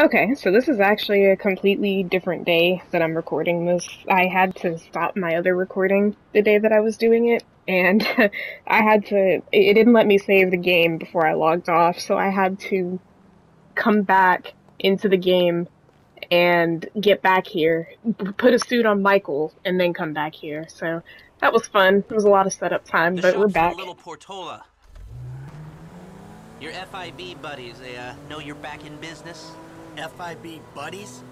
Okay, so this is actually a completely different day that I'm recording this. I had to stop my other recording the day that I was doing it, and I had to. It didn't let me save the game before I logged off, so I had to come back into the game and get back here, put a suit on Michael, and then come back here. So that was fun. It was a lot of setup time, The but we're back. Little Portola. Your FIB buddies, they uh, know you're back in business? FIB buddies?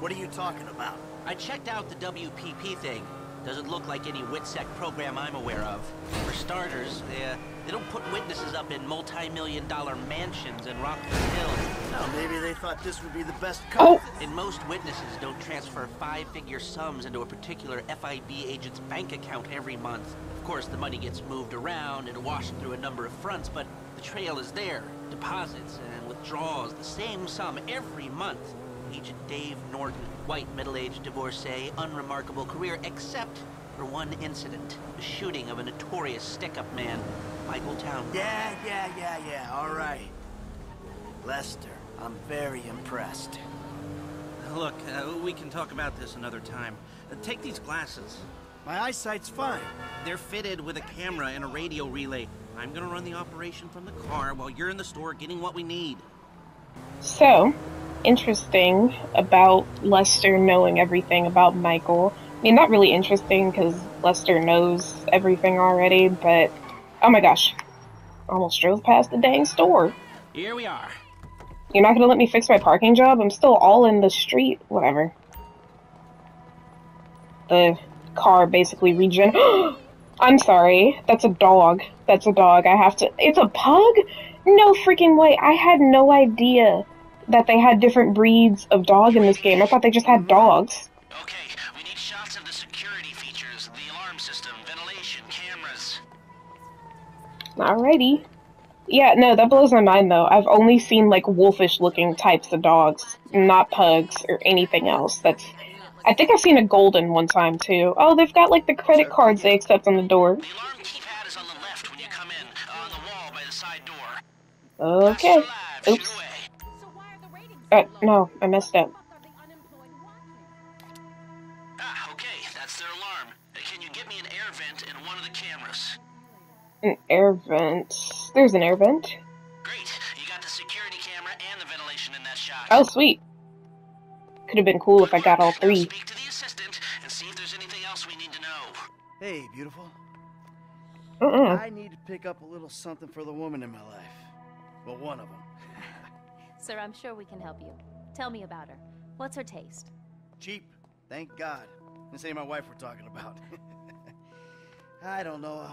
What are you talking about? I checked out the WPP thing. Doesn't look like any WITSEC program I'm aware of. For starters, they, uh, they don't put witnesses up in multi-million dollar mansions in Rockford Hills. No, maybe they thought this would be the best Oh. And most witnesses don't transfer five-figure sums into a particular FIB agent's bank account every month. Of course, the money gets moved around and washed through a number of fronts, but the trail is there. Deposits and withdrawals, the same sum every month. Agent Dave Norton, white middle-aged divorcee, unremarkable career, except for one incident. The shooting of a notorious stick-up man, Michael Town. Yeah, yeah, yeah, yeah, all right. Lester, I'm very impressed. Look, uh, we can talk about this another time. Uh, take these glasses. My eyesight's fine. They're fitted with a camera and a radio relay. I'm gonna run the operation from the car while you're in the store getting what we need. So, interesting about Lester knowing everything about Michael. I mean, not really interesting because Lester knows everything already, but oh my gosh, almost drove past the dang store. Here we are. You're not gonna let me fix my parking job? I'm still all in the street. Whatever. The car basically regen. I'm sorry. That's a dog. That's a dog. I have to. It's a pug? No freaking way. I had no idea that they had different breeds of dog in this game. I thought they just had dogs. Okay, we need shots of the security features, the alarm system, ventilation, cameras. Alrighty. Yeah, no, that blows my mind though. I've only seen like wolfish looking types of dogs, not pugs or anything else. That's I think I've seen a golden one time too. Oh, they've got like the credit cards they accept on the door. The Uh, so low? no, I messed up. How about the unemployed watching? Ah, okay, that's their alarm. Uh, Can you get me an air vent in one of the cameras? An air vent. There's an air vent. Great, you got the security camera and the ventilation in that shot. Oh, sweet. Could have been cool if I got all three. speak to the assistant and see if there's anything else we need to know. Hey, beautiful. Uh-uh. I need to pick up a little something for the woman in my life. Well, one of them. Sir, I'm sure we can help you. Tell me about her. What's her taste? Cheap, thank God. This ain't my wife we're talking about. I don't know.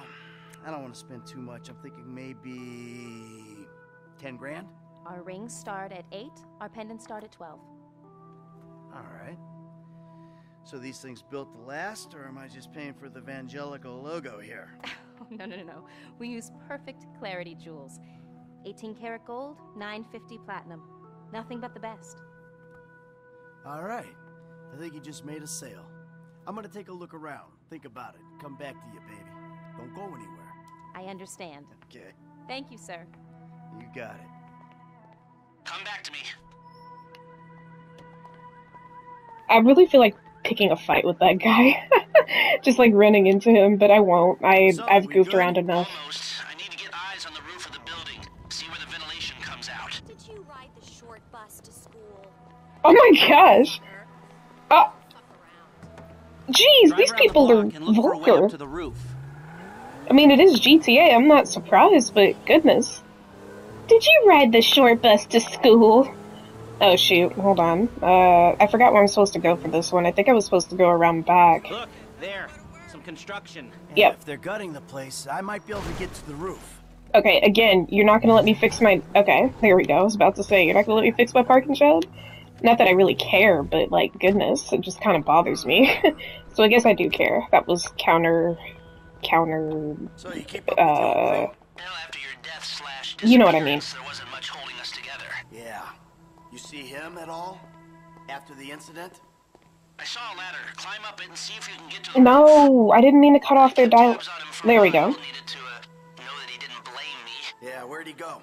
I don't want to spend too much. I'm thinking maybe 10 grand? Our rings start at 8, our pendants start at 12. All right. So these things built to last, or am I just paying for the Vangelico logo here? Oh, no, no, no, no. We use perfect clarity jewels 18 karat gold, 950 platinum. Nothing but the best. All right. I think you just made a sale. I'm gonna take a look around, think about it, come back to you, baby. Don't go anywhere. I understand. Okay, Thank you, sir. you got it. Come back to me. I really feel like picking a fight with that guy. Just like running into him, but I won't. I So, I've goofed around enough. Almost. Oh my gosh. Uh, Fuck around. jeez, Drive these around the people are block and look for a way vulgar. up to the roof. I mean, it is GTA. I'm not surprised, but goodness. Did you ride the short bus to school? Oh shoot, hold on. Uh, I forgot where I'm supposed to go for this one. I think I was supposed to go around back. Look, there. Some construction. Yeah, Yep. If they're gutting the place, I might be able to get to the roof. Okay, again, you're not gonna let me fix my. Okay, there we go. I was about to say, you're not gonna let me fix my parking job? Not that I really care, but like, goodness, it just kind of bothers me. so I guess I do care. That was counter. counter. So you keep up with the old Uh. crew? Well, after your death slash You know what I mean. there wasn't much holding us together. Yeah. You see him at all? After the incident? I saw a ladder. Climb up it and see if you can get to the No, I didn't mean to cut off their Kept dial. tabs on him for a There we go. To uh, know that he didn't blame me. Yeah, where'd he go?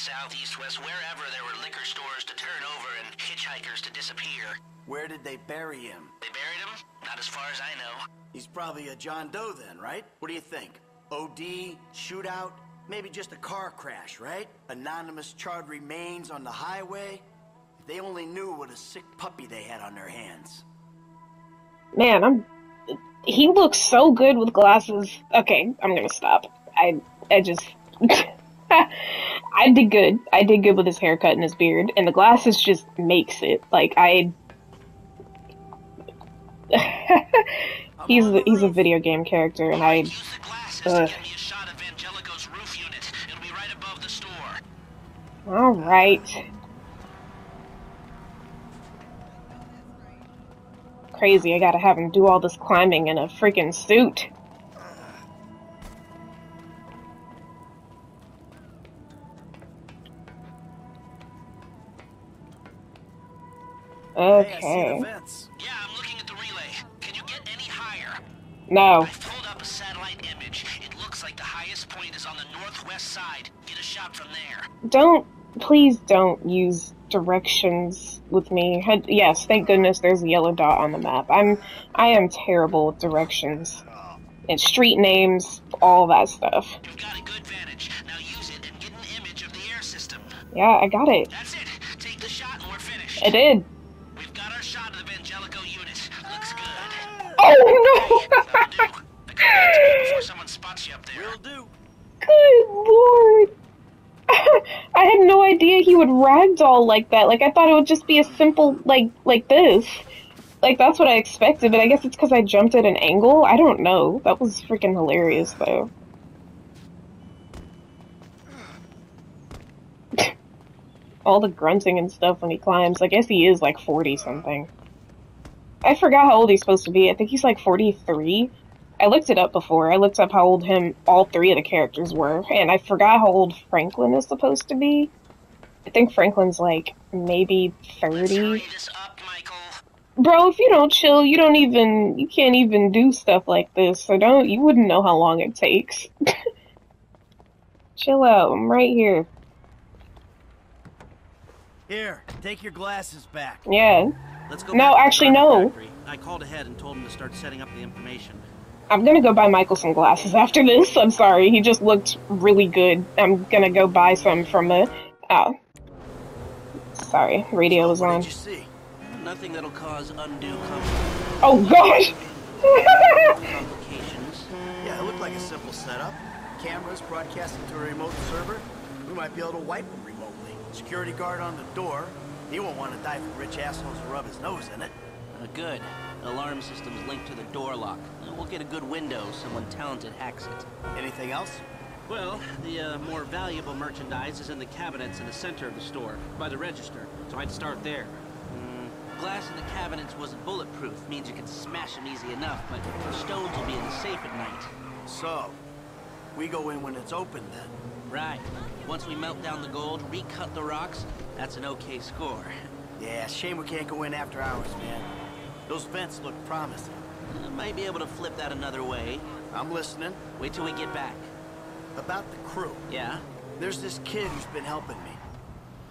North, south, east, west, wherever there were liquor stores to turn over and hitchhikers to disappear. Where did they bury him? They buried him? Not as far as I know. He's probably a John Doe then, right? What do you think? OD, shootout, maybe just a car crash, right? Anonymous charred remains on the highway. If they only knew what a sick puppy they had on their hands. Man, I'm. He looks so good with glasses. Okay, I'm gonna stop. I I just. I did good. I did good with his haircut and his beard, and the glasses just makes it. Like I. he's on he's a video game character, and I. A. All right. Crazy. I gotta have him do all this climbing in a freaking suit. Okay. the vents. Yeah, I'm looking at the relay. Can you get any higher? No. I've pulled up a satellite image. It looks like the highest point is on the northwest side. Get a shot from there. Don't. Please don't use directions with me. Had- Yes, thank goodness there's a yellow dot on the map. I'm. I am terrible with directions. And street names, all that stuff. You've got a good vantage. Now use it and get an image of the air system. Yeah, I got it. That's it. Take the shot and we're finished. I did. Oh no! Good lord. I had no idea he would ragdoll like that. Like I thought it would just be a simple like like this. Like that's what I expected, but I guess it's because I jumped at an angle. I don't know. That was freaking hilarious though. All the grunting and stuff when he climbs. I guess he is like forty something. I forgot how old he's supposed to be. I think he's like forty three. I looked it up before. I looked up how old him all three of the characters were, and I forgot how old Franklin is supposed to be. I think Franklin's like maybe thirty. up, Bro, if you don't chill, you don't even you can't even do stuff like this. So don't you wouldn't know how long it takes. chill out. I'm right here. Here, take your glasses back. Yeah. Let's go. No, back to the actually, no. factory. I called ahead and told him to start setting up the information. I'm gonna go buy Michael some glasses after this. I'm sorry, he just looked really good. I'm gonna go buy some from a. Oh. Sorry, radio was on. did you see? Nothing that'll cause undue compl- Oh gosh! complications. Yeah, it looked like a simple setup. Cameras broadcasting to a remote server. We might be able to wipe them remotely. Security guard on the door. He won't want to die for rich assholes who rub his nose in it. Uh, good. Alarm system's linked to the door lock. Uh, We'll get a good window. Someone talented hacks it. Anything else? Well, the uh, more valuable merchandise is in the cabinets in the center of the store, by the register. So I'd start there. Glass in the cabinets wasn't bulletproof. Means you can smash them easy enough, but the stones will be in the safe at night. So, we go in when it's open then. Right. Once we melt down the gold, recut the rocks, that's an okay score. Yeah, shame we can't go in after hours, man. Those vents look promising. Uh, might be able to flip that another way. I'm listening. Wait till we get back. About the crew. Yeah? There's this kid who's been helping me.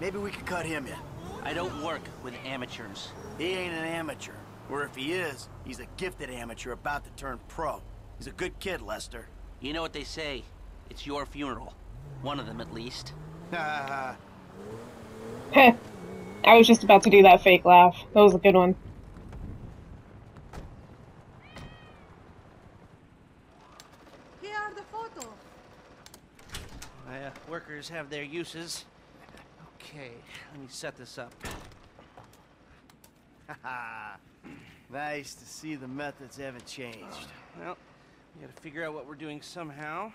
Maybe we could cut him in. I don't work with amateurs. He ain't an amateur. Or if he is, he's a gifted amateur about to turn pro. He's a good kid, Lester. You know what they say. It's your funeral. One of them, at least. Ha Heh. I was just about to do that fake laugh. That was a good one. Here are the photos. My uh, workers have their uses. Okay, let me set this up. ha. nice to see the methods haven't changed. Well, we gotta figure out what we're doing somehow.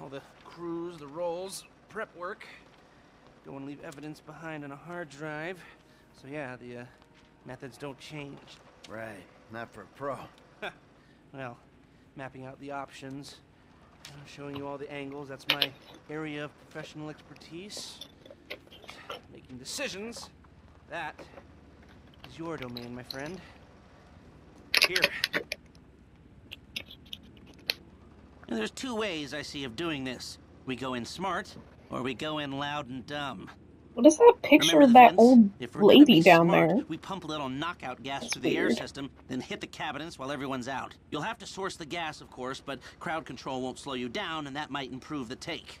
All the crews, the rolls, prep work. Don't want to leave evidence behind on a hard drive. So yeah, the uh, methods don't change. Right, not for a pro. Well, mapping out the options, uh, showing you all the angles. That's my area of professional expertise. Making decisions. That is your domain, my friend. Here. And there's two ways I see of doing this. We go in smart, or we go in loud and dumb. What is that picture of that old If we're gonna lady down smart, there? We pump a little knockout gas That's through the air system, then hit the cabinets while everyone's out. You'll have to source the gas, of course, but crowd control won't slow you down, and that might improve the take.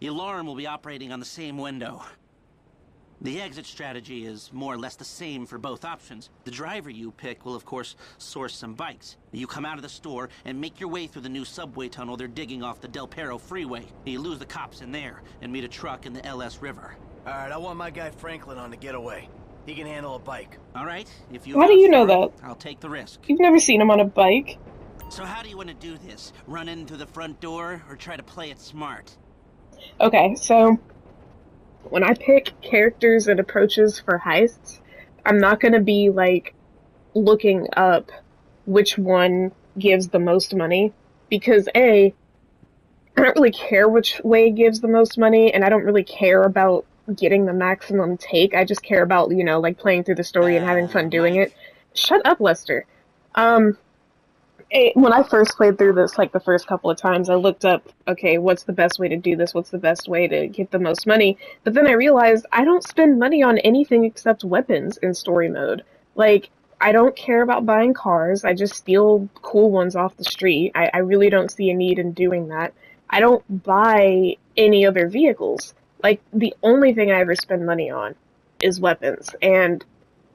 The alarm will be operating on the same window. The exit strategy is more or less the same for both options. The driver you pick will, of course, source some bikes. You come out of the store and make your way through the new subway tunnel they're digging off the Del Perro freeway. You lose the cops in there and meet a truck in the LS River. All right, I want my guy Franklin on the getaway. He can handle a bike. All right? If you How do you know that? I'll take the risk. You've never seen him on a bike. So how do you want to do this? Run in through the front door or try to play it smart? Okay, so when I pick characters and approaches for heists, I'm not gonna be like looking up which one gives the most money because A, I don't really care which way gives the most money, and I don't really care about getting the maximum take. I just care about, you know, like playing through the story and having fun doing it. Shut up, Lester. Um, when I first played through this, like the first couple of times, I looked up, okay, what's the best way to do this? What's the best way to get the most money? But then I realized I don't spend money on anything except weapons in story mode. Like, I don't care about buying cars. I just steal cool ones off the street. I, I really don't see a need in doing that. I don't buy any other vehicles. Like, the only thing I ever spend money on is weapons. And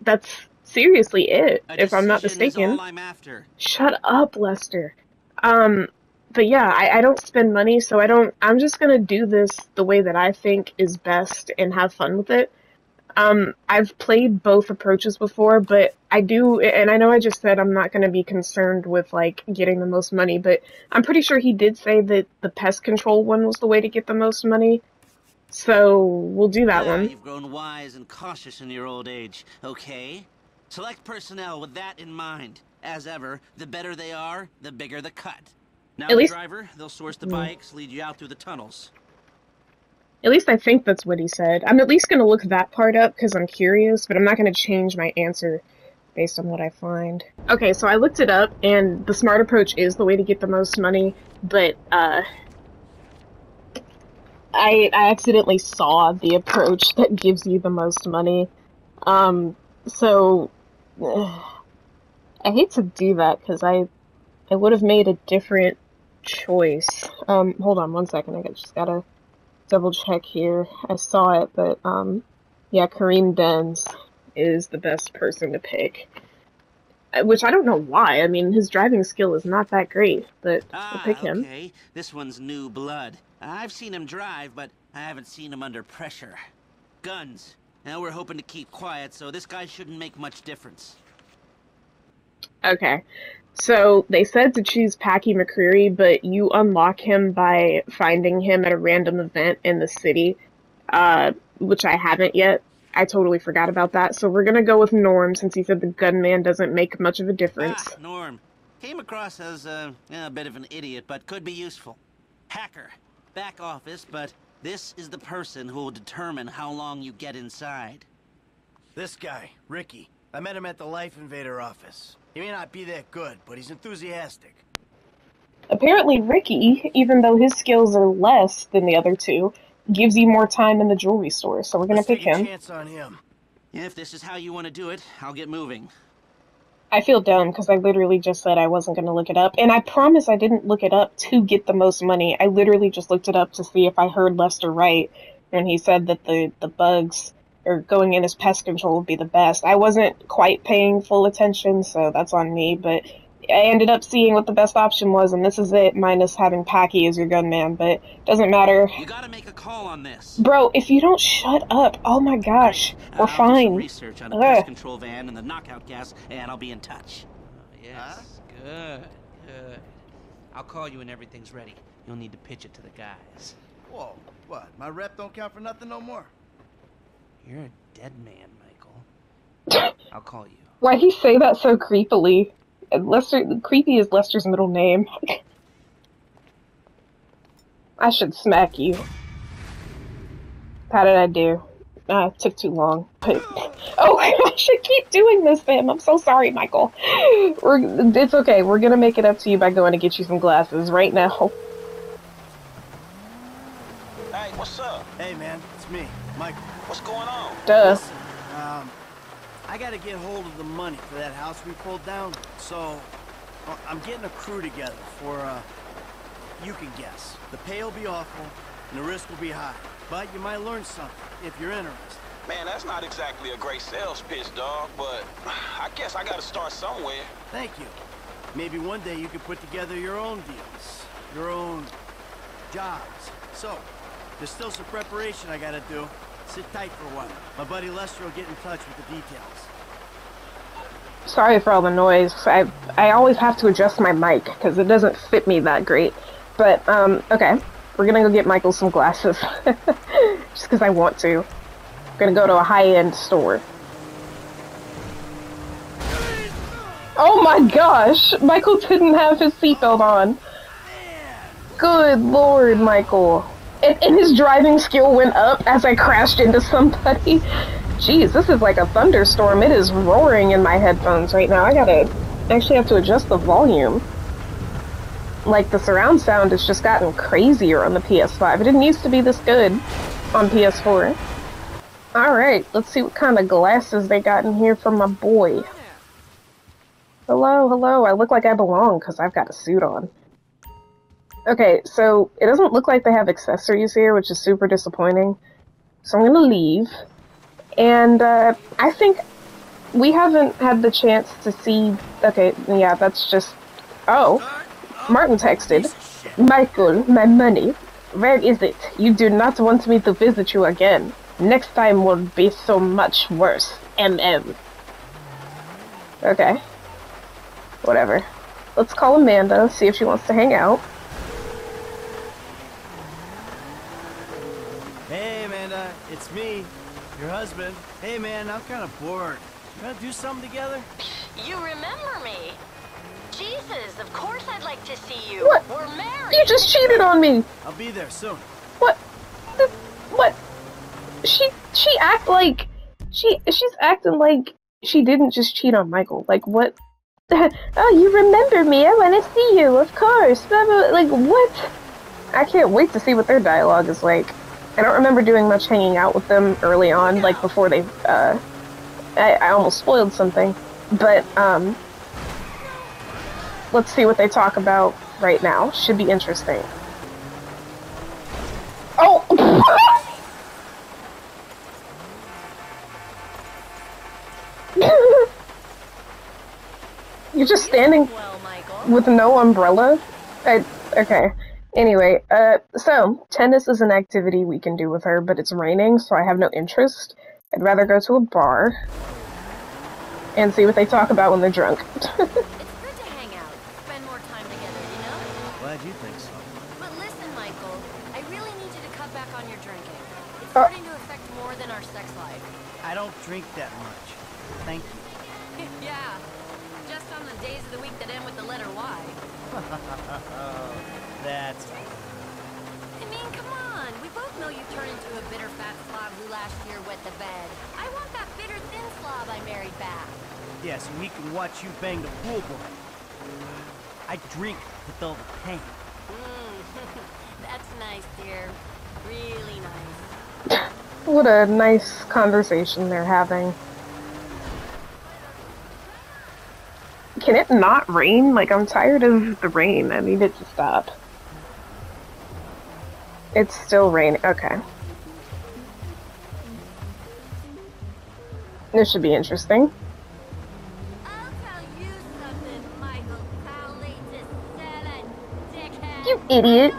that's seriously it, A if I'm not mistaken. I'm after. Shut up, Lester. Um, but yeah, I, I don't spend money, so I don't. I'm just gonna do this the way that I think is best and have fun with it. Um, I've played both approaches before, but I do, and I know I just said I'm not gonna be concerned with like getting the most money, but I'm pretty sure he did say that the pest control one was the way to get the most money. So we'll do that Ah, one. You've grown wise and cautious in your old age. Okay. Select personnel with that in mind. As ever, the better they are, the bigger the cut. Now At the least- driver, they'll source the Mm. bikes, lead you out through the tunnels. At least I think that's what he said. I'm at least gonna look that part up because I'm curious, but I'm not gonna change my answer based on what I find. Okay, so I looked it up, and the smart approach is the way to get the most money, but uh, I I accidentally saw the approach that gives you the most money. Um, so I hate to do that because I I would have made a different choice. Um, hold on one second. I just gotta double check here. I saw it, but um, yeah, Karim Denz is the best person to pick. Uh, Which I don't know why. I mean, his driving skill is not that great, but we'll Ah, pick him. okay. This one's new blood. I've seen him drive, but I haven't seen him under pressure. Guns. Now we're hoping to keep quiet, so this guy shouldn't make much difference. Okay. So they said to choose Packie McReary, but you unlock him by finding him at a random event in the city, uh, which I haven't yet. I totally forgot about that. So we're gonna go with Norm since he said the gunman doesn't make much of a difference. Ah, Norm. Came across as uh, a bit of an idiot, but could be useful. Hacker. Back office, but this is the person who will determine how long you get inside. This guy, Ricky. I met him at the Lifeinvader office. He may not be that good, but he's enthusiastic. Apparently, Ricky, even though his skills are less than the other two, gives you more time in the jewelry store. So we're gonna Let's pick take a him. chance on him. If this is how you want to do it, I'll get moving. I feel dumb because I literally just said I wasn't going to look it up. And I promise I didn't look it up to get the most money. I literally just looked it up to see if I heard Lester right when he said that the, the bugs or going in as pest control would be the best. I wasn't quite paying full attention, so that's on me. But I ended up seeing what the best option was, and this is it, minus having Packie as your gunman. But doesn't matter. You gotta make a call on this. Bro, if you don't shut up, oh my gosh, Uh, we're I'll do fine. research on the Ugh. pest control van and the knockout gas, and I'll be in touch. Yes, good, good. I'll call you when everything's ready. You'll need to pitch it to the guys. Whoa, what? My rep don't count for nothing no more. You're a dead man, Michael. I'll call you. Why'd he say that so creepily? And Lester, creepy is Lester's middle name. I should smack you. How did I do? Uh, it took too long. But, oh, I should keep doing this, fam. I'm so sorry, Michael. We're, it's okay. We're gonna make it up to you by going to get you some glasses right now. Hey, what's up? Hey, man, it's me, Michael. What's going on? Duh. I gotta get hold of the money for that house we pulled down, so uh, I'm getting a crew together for, uh, you can guess. The pay will be awful, and the risk will be high. But you might learn something, if you're interested. Man, that's not exactly a great sales pitch, dog, but I guess I gotta start somewhere. Thank you. Maybe one day you could put together your own deals, your own jobs. So, there's still some preparation I gotta do. Sit tight for a while. My buddy Lester will get in touch with the details. Sorry for all the noise. I I always have to adjust my mic because it doesn't fit me that great. But um, okay, we're gonna go get Michael some glasses just because I want to. We're gonna go to a high-end store. Oh my gosh! Michael didn't have his seatbelt on. Good lord, Michael. And, and his driving skill went up as I crashed into somebody. Jeez, this is like a thunderstorm. It is roaring in my headphones right now. I gotta actually have to adjust the volume. Like the surround sound has just gotten crazier on the PS5. It didn't used to be this good on PS4. Alright, let's see what kind of glasses they got in here for my boy. Hello, hello. I look like I belong because I've got a suit on. Okay, so it doesn't look like they have accessories here, which is super disappointing. So I'm gonna leave. And uh, I think we haven't had the chance to see. Okay, yeah, that's just. Oh, Martin texted. Michael, my money. Where is it? You do not want me to visit you again. Next time will be so much worse. MM. Okay. Whatever. Let's call Amanda, see if she wants to hang out. It's me, your husband. Hey, man, I'm kind of bored. You Wanna do something together? You remember me? Jesus, of course I'd like to see you. What? We're married. You just cheated on me! I'll be there soon. What? The, what? She she act like she she's acting like she didn't just cheat on Michael. Like what? oh, you remember me? I want to see you, of course. Blah, blah, like what? I can't wait to see what their dialogue is like. I don't remember doing much hanging out with them early on, like before they. Uh, I, I almost spoiled something, but um, let's see what they talk about right now. Should be interesting. Oh! You're just standing with no umbrella? I, okay. Anyway, uh, so, tennis is an activity we can do with her, but it's raining, so I have no interest. I'd rather go to a bar and see what they talk about when they're drunk. It's good to hang out, spend more time together, you know? Glad you think so. But listen, Michael, I really need you to cut back on your drinking. It's Uh. starting to affect more than our sex life. I don't drink that much. Thank you. yeah, just on the days of the week that end with the letter Y. That's I mean, come on. We both know you turned into a bitter fat slob who last year wet the bed. I want that bitter thin slob I married back. yeah, so he can watch you bang the pool boy. I drink to dull the pain. Mm, that's nice, dear. Really nice. what a nice conversation they're having. Can it not rain? Like, I'm tired of the rain. I need it to stop. It's still raining. Okay. This should be interesting. I'll tell you something, Michael Powlatus dickhead. You idiot.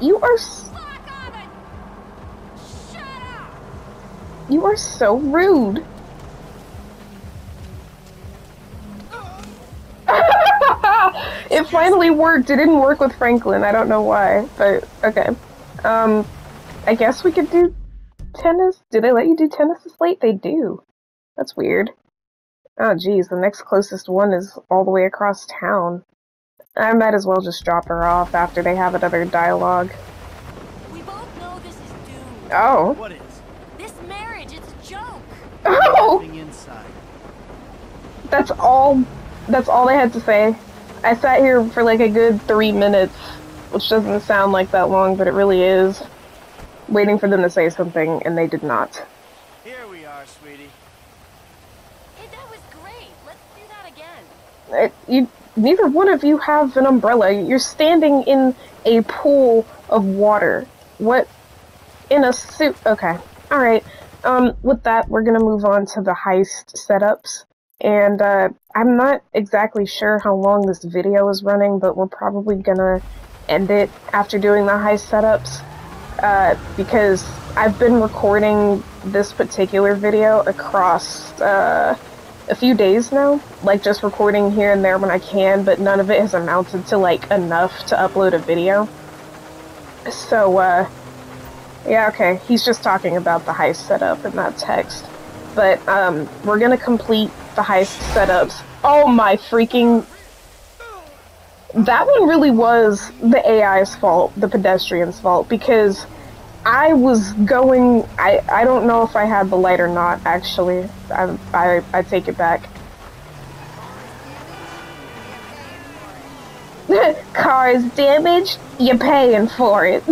You are. S- Fuck off and shut up! you are so rude. it finally worked. It didn't work with Franklin. I don't know why, but okay. Um, I guess we could do tennis. Do they let you do tennis this late? They do. That's weird. Oh, geez, the next closest one is all the way across town. I might as well just drop her off after they have another dialogue. We both know this is doomed. Oh. What is? This marriage, it's a joke. Oh! That's all. That's all they had to say. I sat here for like a good three minutes, which doesn't sound like that long, but it really is. Waiting for them to say something, and they did not. Here we are, sweetie. Hey, that was great. Let's do that again. It, you, neither one of you have an umbrella. You're standing in a pool of water. What? In a suit? Okay. All right. Um, with that, we're gonna move on to the heist setups. And uh, I'm not exactly sure how long this video is running, but we're probably gonna end it after doing the heist setups. Uh, because I've been recording this particular video across uh, a few days now, like just recording here and there when I can, but none of it has amounted to like enough to upload a video. So, uh, yeah, okay, he's just talking about the heist setup in that text. But, um, we're gonna complete the heist setups. Oh my freaking. That one really was the AI's fault, the pedestrian's fault, because I was going. I, I don't know if I had the light or not, actually. I, I, I take it back. Car is damaged, you're paying for it.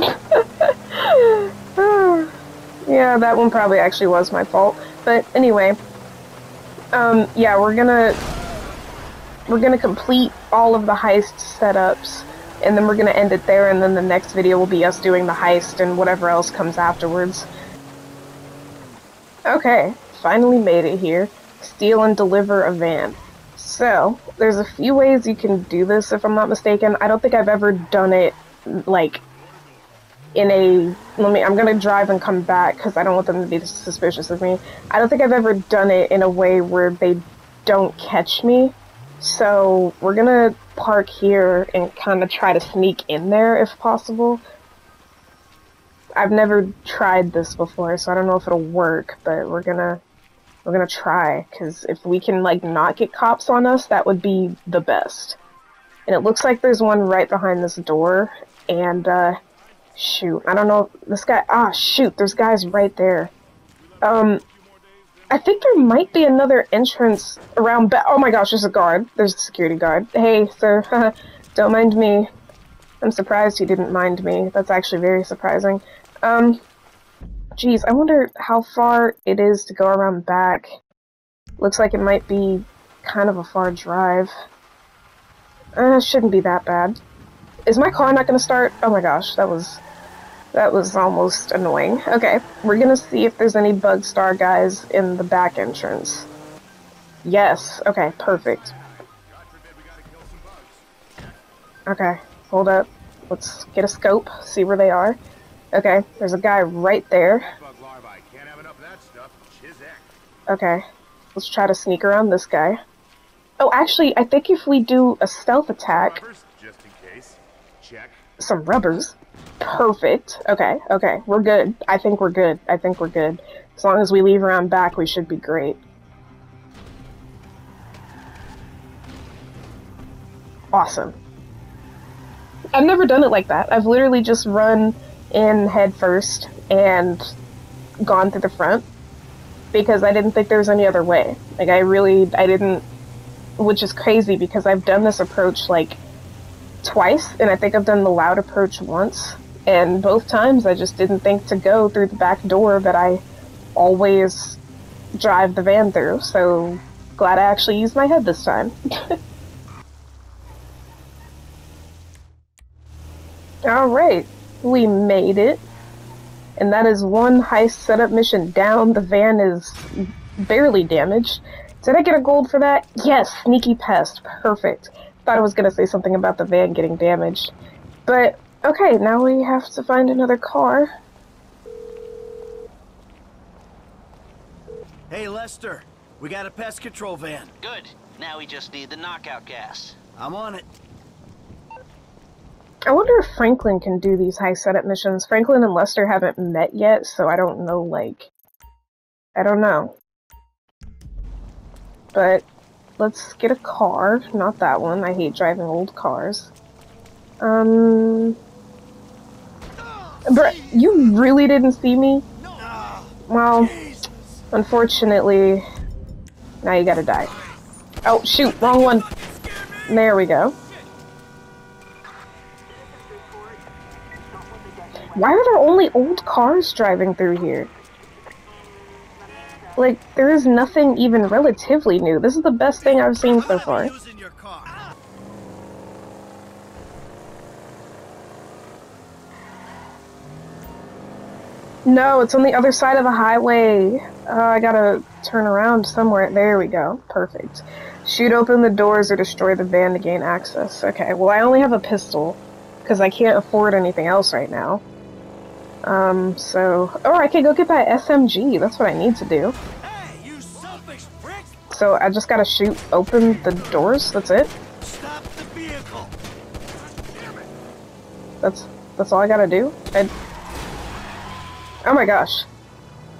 yeah, that one probably actually was my fault. But anyway, um, yeah, we're gonna we're gonna complete all of the heist setups, and then we're gonna end it there. And then the next video will be us doing the heist and whatever else comes afterwards. Okay, finally made it here. Steal and deliver a van. So, there's a few ways you can do this if I'm not mistaken. I don't think I've ever done it, like, in a... Let me... I'm gonna drive and come back because I don't want them to be suspicious of me. I don't think I've ever done it in a way where they don't catch me. So, we're gonna park here and kind of try to sneak in there if possible. I've never tried this before, so I don't know if it'll work, but we're gonna we're gonna try because if we can like not get cops on us, that would be the best. And it looks like there's one right behind this door, and uh, shoot, I don't know this guy. Ah, shoot, there's guys right there. Um, I think there might be another entrance around. Ba- oh my gosh, there's a guard. There's a security guard. Hey, sir, don't mind me. I'm surprised he didn't mind me. That's actually very surprising. Um, geez, I wonder how far it is to go around back. Looks like it might be kind of a far drive. Uh, shouldn't be that bad. Is my car not gonna start? Oh my gosh, that was... That was almost annoying. Okay, we're gonna see if there's any Bug Star guys in the back entrance. Yes, okay, perfect. Okay, hold up. Let's get a scope, see where they are. Okay, there's a guy right there. Okay, let's try to sneak around this guy. Oh, actually, I think if we do a stealth attack... Just in case. Check. Some rubbers. Perfect. Okay, okay, we're good. I think we're good. I think we're good. As long as we leave around back, we should be great. Awesome. I've never done it like that. I've literally just run in head first and gone through the front because I didn't think there was any other way. Like I really I didn't which is crazy because I've done this approach like twice and I think I've done the loud approach once and both times I just didn't think to go through the back door that I always drive the van through. So glad I actually used my head this time. Alright, we made it. And that is one heist setup mission down. The van is barely damaged. Did I get a gold for that? Yes, sneaky pest. Perfect. Thought I was gonna say something about the van getting damaged. But Okay, now we have to find another car. Hey, Lester. We got a pest control van. Good. Now we just need the knockout gas. I'm on it. I wonder if Franklin can do these high setup missions. Franklin and Lester haven't met yet, so I don't know, like... I don't know. But let's get a car. Not that one. I hate driving old cars. Um... Brett, you really didn't see me? Well, unfortunately, now you gotta die. Oh, shoot, wrong one. There we go. Why are there only old cars driving through here? Like, there is nothing even relatively new. This is the best thing I've seen so far. Using your car. No, it's on the other side of the highway. Uh, I gotta turn around somewhere. There we go. Perfect. Shoot open the doors or destroy the van to gain access. Okay, well I only have a pistol, because I can't afford anything else right now. Um, so... Or I could go get that SMG. That's what I need to do. Hey, you selfish prick! So I just gotta shoot open the doors. That's it. Stop the vehicle! That's that's all I gotta do. I... Oh my gosh.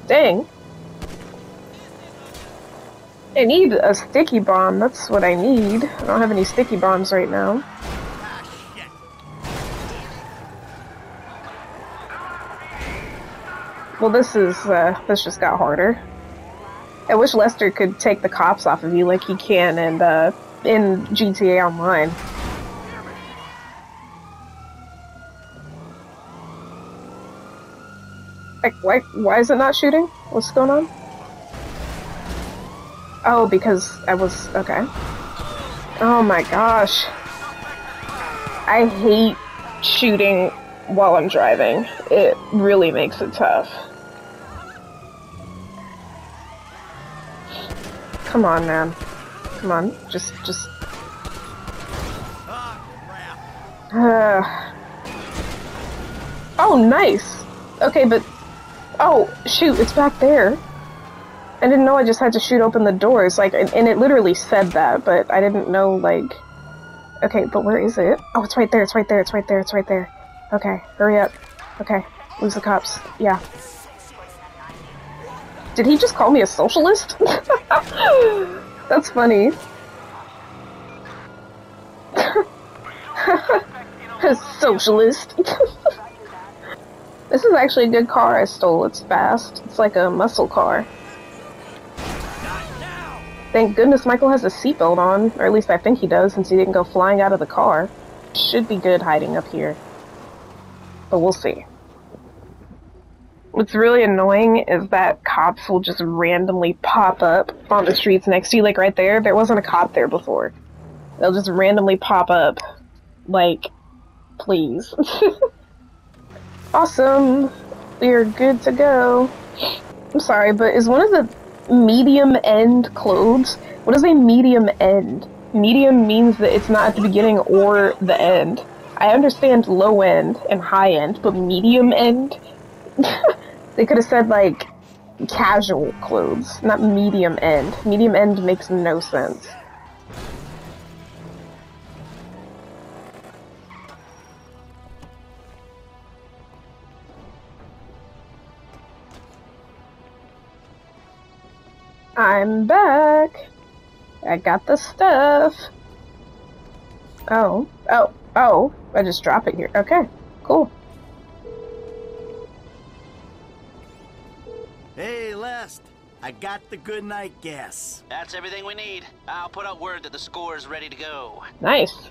Dang. I need a sticky bomb. That's what I need. I don't have any sticky bombs right now. Well, this is, uh, this just got harder. I wish Lester could take the cops off of you like he can and, uh, in GTA Online. Like, why, why is it not shooting? What's going on? Oh, because I was, okay. Oh my gosh. I hate shooting while I'm driving. It really makes it tough. Come on, man. Come on, just, just. Uh. Oh, nice. Okay, but oh shoot, it's back there. I didn't know I just had to shoot open the doors, like, and, and it literally said that, but I didn't know, like. Okay, but where is it? Oh, it's right there. It's right there. It's right there. It's right there. Okay, hurry up. Okay, lose the cops. Yeah. Did he just call me a socialist? That's funny. a socialist. this is actually a good car I stole. It's fast. It's like a muscle car. Thank goodness Michael has a seatbelt on, or at least I think he does, since he didn't go flying out of the car. Should be good hiding up here. But we'll see. What's really annoying is that cops will just randomly pop up on the streets next to you, like right there. There wasn't a cop there before. They'll just randomly pop up. Like, please. awesome! We are good to go. I'm sorry, but is one of the medium end clothes? What is a medium end? Medium means that it's not at the beginning or the end. I understand low end and high end, but medium end? they could have said, like, casual clothes, not medium end. Medium end makes no sense. I'm back. I got the stuff. Oh, oh, oh, I just drop it here. Okay, cool. Hey, Lest. I got the good night gas. That's everything we need. I'll put out word that the score is ready to go. Nice.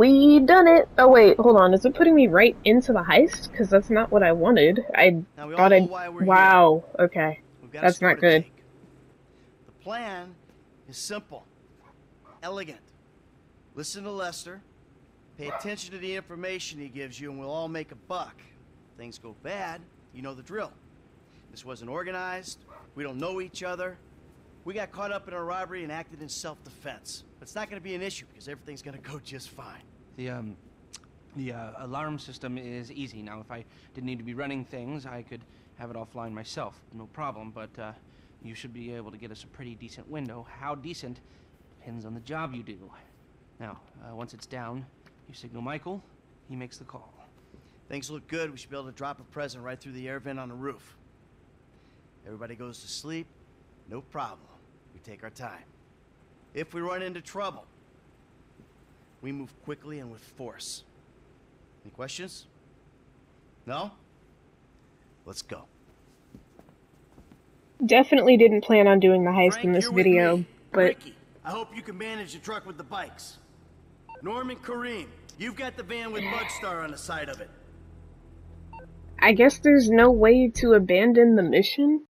We done it. Oh wait, hold on. Is it putting me right into the heist? Because that's not what I wanted. I Now, we all thought I. Wow. Okay. Got a That's not good. The plan is simple, elegant. Listen to Lester, pay attention to the information he gives you, and we'll all make a buck. If things go bad, you know the drill. This wasn't organized. We don't know each other. We got caught up in a robbery and acted in self-defense. But it's not going to be an issue because everything's going to go just fine. The um, the uh, alarm system is easy. Now, if I didn't need to be running things, I could have it offline myself, no problem. But uh, you should be able to get us a pretty decent window. How decent depends on the job you do. Now, uh, once it's down, you signal Michael. He makes the call. Things look good. We should be able to drop a present right through the air vent on the roof. Everybody goes to sleep. No problem. We take our time. If we run into trouble, we move quickly and with force. Any questions? No? Let's go. Definitely didn't plan on doing the heist Frank, in this video, but Rickie, I hope you can manage the truck with the bikes. Norman Karim, you've got the van with Bugstar on the side of it. I guess there's no way to abandon the mission,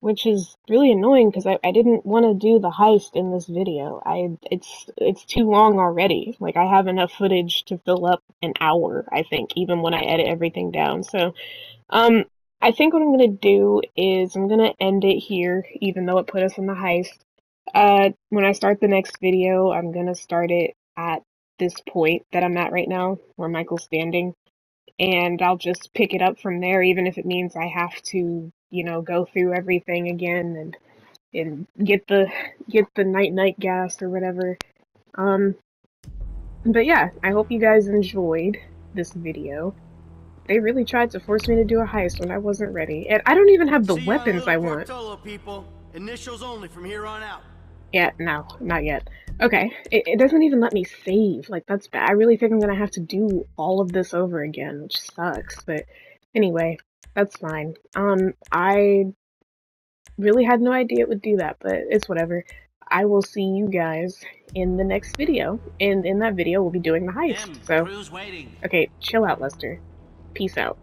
which is really annoying because I, I didn't want to do the heist in this video. I it's it's too long already. Like I have enough footage to fill up an hour, I think, even when I edit everything down. So, um, I think what I'm gonna do is I'm gonna end it here, even though it put us in the heist. Uh, when I start the next video, I'm gonna start it at this point that I'm at right now, where Michael's standing and I'll just pick it up from there, even if it means I have to, you know, go through everything again and and get the get the night night gas or whatever. Um, but yeah, I hope you guys enjoyed this video. They really tried to force me to do a heist when I wasn't ready, and I don't even have the See weapons I want. Portola, people. Initials only from here on out. Yeah, no, not yet. Okay, it, it doesn't even let me save. Like, that's bad. I really think I'm gonna have to do all of this over again, which sucks. But anyway, that's fine. Um, I really had no idea it would do that, but it's whatever. I will see you guys in the next video, and in that video, we'll be doing the heist. Em, So, okay, chill out, Lester. Peace out.